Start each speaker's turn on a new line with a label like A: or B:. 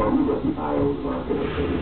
A: Marketing.